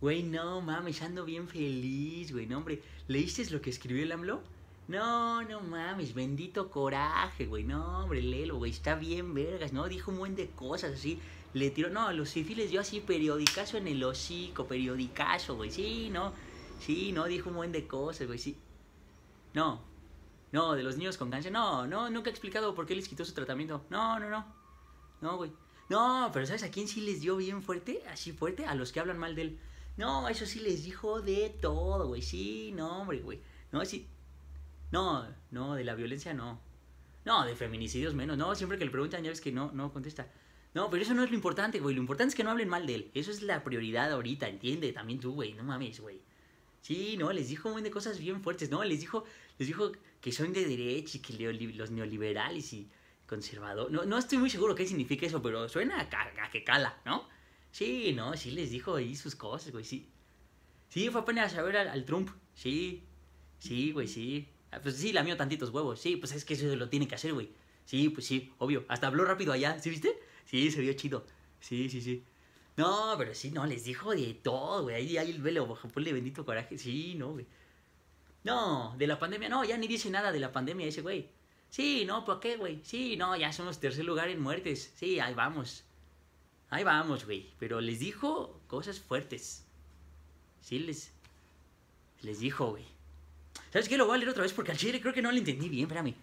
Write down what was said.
Güey, no mames, ando bien feliz, güey. No, hombre, ¿leíste lo que escribió el AMLO? No, no mames, bendito coraje, güey. No, hombre, léelo, güey. Está bien, vergas, ¿no? Dijo un buen de cosas así. Le tiró, no, a los civiles dio así periodicazo en el hocico, periodicazo, güey. Sí, no, sí, no, dijo un buen de cosas, güey, sí. No, no, de los niños con cáncer, no, no, nunca he explicado por qué les quitó su tratamiento. No, no, no, no, güey. No, pero ¿sabes a quién sí les dio bien fuerte? Así fuerte, a los que hablan mal de él. No, eso sí les dijo de todo, güey. Sí, no, hombre, güey. No, sí. No, no, de la violencia no. No, de feminicidios menos. No, siempre que le preguntan ya ves que no, no contesta. No, pero eso no es lo importante, güey. Lo importante es que no hablen mal de él. Eso es la prioridad ahorita, entiende. También tú, güey. No mames, güey. Sí, no, les dijo un montón de cosas bien fuertes. No, les dijo, les dijo que son de derecha y que los neoliberales y conservadores. No, no estoy muy seguro qué significa eso, pero suena a, que cala, ¿no? Sí, no, sí les dijo ahí sus cosas, güey, sí. Sí, fue apenas a ver al, Trump. Sí, sí, güey, sí. Ah, pues sí, la mío tantitos huevos. Sí, pues es que eso lo tiene que hacer, güey. Sí, pues sí, obvio. Hasta habló rápido allá, ¿sí viste? Sí, se vio chido. Sí, sí, sí. No, pero sí, no, les dijo de todo, güey. Ahí, ahí el velo, ponle bendito coraje. Sí, no, güey. No, de la pandemia, no, ya ni dice nada de la pandemia ese güey. Sí, no, ¿por qué, güey? Sí, no, ya somos tercer lugar en muertes. Sí, ahí vamos. Ahí vamos, güey. Pero les dijo cosas fuertes. Sí, les. Les dijo, güey. ¿Sabes qué? Lo voy a leer otra vez porque al chile creo que no lo entendí bien, espérame.